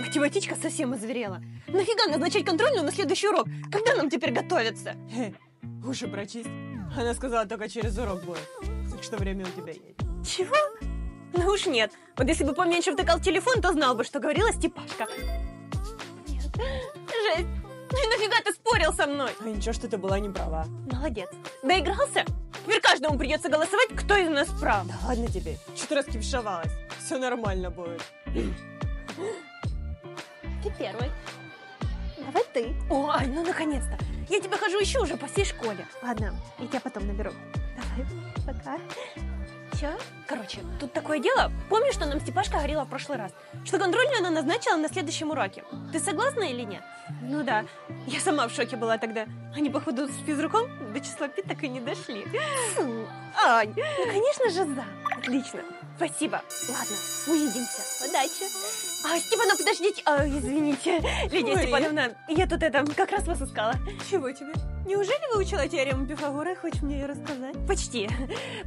Математичка совсем озверела. Нафига назначать контрольную на следующий урок? Когда нам теперь готовиться? Хе, уши прочисть. Она сказала, только через урок будет. Так что время у тебя есть. Чего? Ну уж нет. Вот если бы поменьше втыкал телефон, то знал бы, что говорила Степашка. Нет. Жесть. Ну нафига ты спорил со мной? А ничего, что ты была не права. Молодец. Доигрался? Теперь каждому придется голосовать, кто из нас прав. Да ладно тебе. Что ты раскипшевалась? Все нормально будет. Ты первый. Давай ты. О, Ань, ну наконец-то. Я тебя хожу ищу уже по всей школе. Ладно, я тебя потом наберу. Давай, пока. Все? Короче, тут такое дело. Помнишь, что нам Степашка говорила в прошлый раз? Что контрольную она назначила на следующем уроке. Ты согласна или нет? Ну да. Я сама в шоке была тогда. Они, походу, с физруком до числа пи так и не дошли. Ань, ну конечно же за. Отлично. Спасибо. Ладно, увидимся. Удачи. А, Степана, подождите. А, извините, Лидия Мария. Степановна, я тут это, как раз вас искала. Чего тебе? Неужели выучила теорему Пифагора и хочешь мне ее рассказать? Почти.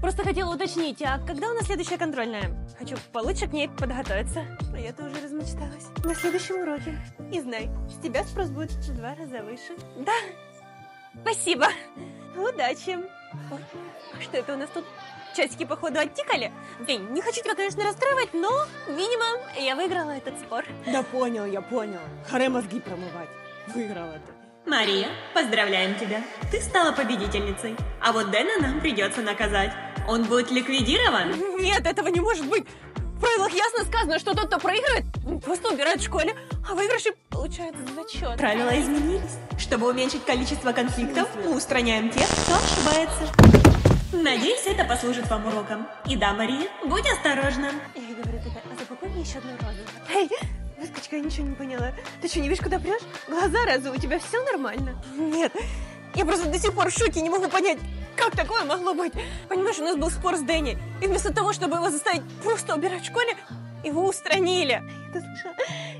Просто хотела уточнить, а когда у нас следующая контрольная? Хочу получше к ней подготовиться. А я тоже размечталась. На следующем уроке. И знай, с тебя спрос будет в два раза выше. Да. Спасибо. Удачи. А что это у нас тут? Часики, походу, оттикали? Блин, не хочу тебя, конечно, расстраивать, но, видимо, я выиграла этот спор. Да понял, я понял. Харе мозги промывать. Выиграла ты. Мария, поздравляем тебя. Ты стала победительницей. А вот Дэна нам придется наказать. Он будет ликвидирован. Нет, этого не может быть. В правилах ясно сказано, что тот, кто проигрывает, просто убирает в школе, а выигравший получает зачет. Правила изменились. Чтобы уменьшить количество конфликтов, мы устраняем тех, кто ошибается. Надеюсь, это послужит вам уроком. И да, Мария, будь осторожна. Я говорю такая, а запакуй мне еще одну розу. Эй, выскочка, я ничего не поняла. Ты что, не видишь, куда прешь? Глаза разве у тебя все нормально? Нет, я просто до сих пор в шоке, не могу понять, как такое могло быть. Понимаешь, у нас был спор с Дэнни, и вместо того, чтобы его заставить просто убирать в школе, его устранили. Ты слышала?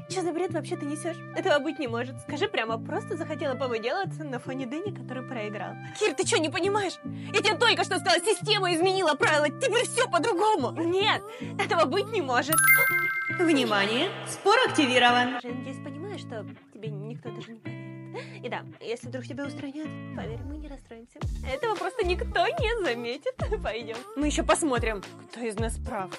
Что за бред вообще ты несешь? Этого быть не может. Скажи прямо, просто захотела повыделаться на фоне Дэнни, который проиграл. Кир, ты что, не понимаешь? Я тебе только что сказала, система изменила правила, теперь все по-другому. Нет, этого быть не может. Внимание, спор активирован. Я надеюсь, понимаешь, что тебе никто даже не поверит. И да, если вдруг тебя устранят, поверь, мы не расстроимся. Этого просто никто не заметит. Пойдем. Мы еще посмотрим, кто из нас прав.